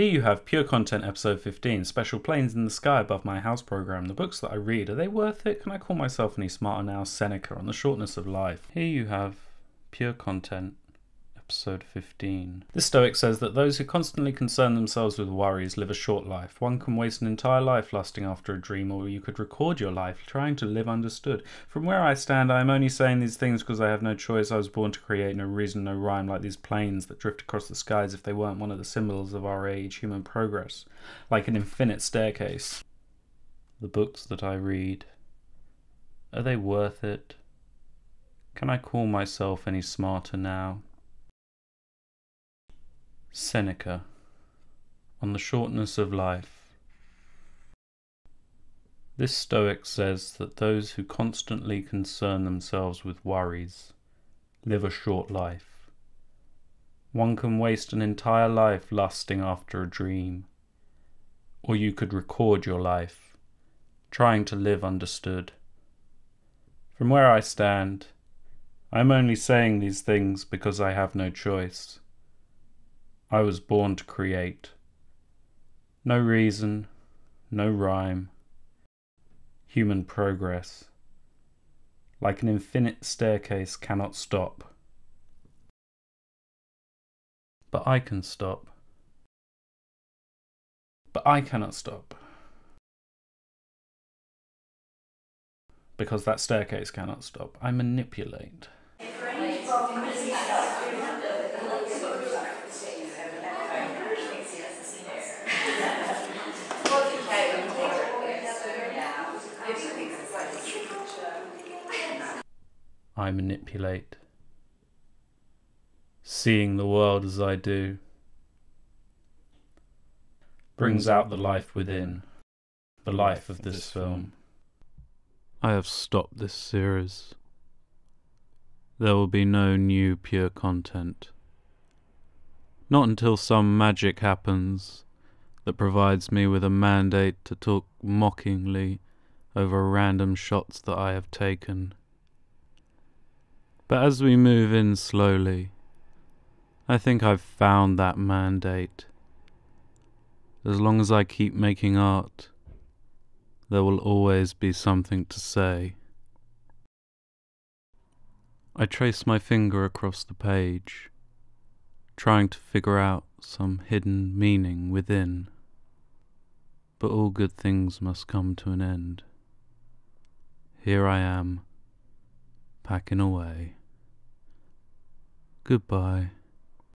Here you have Pure Content Episode 15, Special Planes in the Sky Above My House program. The books that I read, are they worth it? Can I call myself any smarter now? Seneca on the shortness of life. Here you have Pure Content episode 15. This Stoic says that those who constantly concern themselves with worries live a short life. One can waste an entire life lusting after a dream, or you could record your life trying to live understood. From where I stand, I am only saying these things because I have no choice. I was born to create no reason, no rhyme, like these planes that drift across the skies if they weren't one of the symbols of our age, human progress, like an infinite staircase. The books that I read, are they worth it? Can I call myself any smarter now? Seneca on the shortness of life. This Stoic says that those who constantly concern themselves with worries live a short life. One can waste an entire life lusting after a dream, or you could record your life, trying to live understood. From where I stand, I am only saying these things because I have no choice. I was born to create. No reason, no rhyme. Human progress, like an infinite staircase, cannot stop. But I can stop. But I cannot stop. Because that staircase cannot stop. I manipulate. I manipulate, seeing the world as I do, brings out the life within, the life of this film. I have stopped this series. There will be no new pure content. Not until some magic happens that provides me with a mandate to talk mockingly over random shots that I have taken. But as we move in slowly, I think I've found that mandate. As long as I keep making art, there will always be something to say. I trace my finger across the page, trying to figure out some hidden meaning within. But all good things must come to an end. Here I am, packing away. Goodbye.